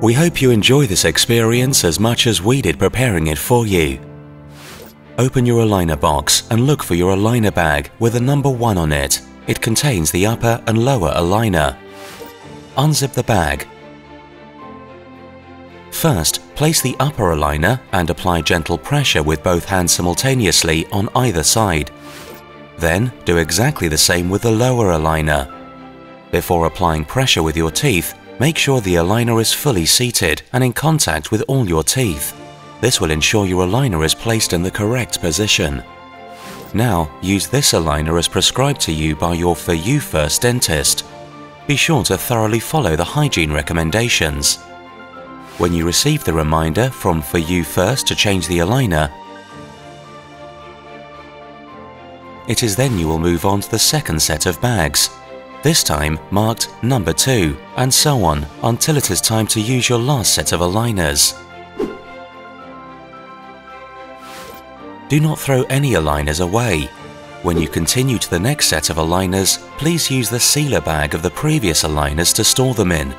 We hope you enjoy this experience as much as we did preparing it for you. Open your aligner box and look for your aligner bag with a number 1 on it. It contains the upper and lower aligner. Unzip the bag. First, place the upper aligner and apply gentle pressure with both hands simultaneously on either side. Then, do exactly the same with the lower aligner. Before applying pressure with your teeth, make sure the aligner is fully seated and in contact with all your teeth. This will ensure your aligner is placed in the correct position. Now, use this aligner as prescribed to you by your For You First dentist. Be sure to thoroughly follow the hygiene recommendations. When you receive the reminder from For You First to change the aligner, it is then you will move on to the second set of bags, this time marked number 2, and so on until it is time to use your last set of aligners. Do not throw any aligners away. When you continue to the next set of aligners, please use the sealer bag of the previous aligners to store them in.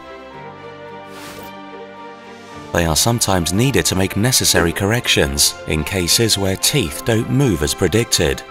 They are sometimes needed to make necessary corrections in cases where teeth don't move as predicted.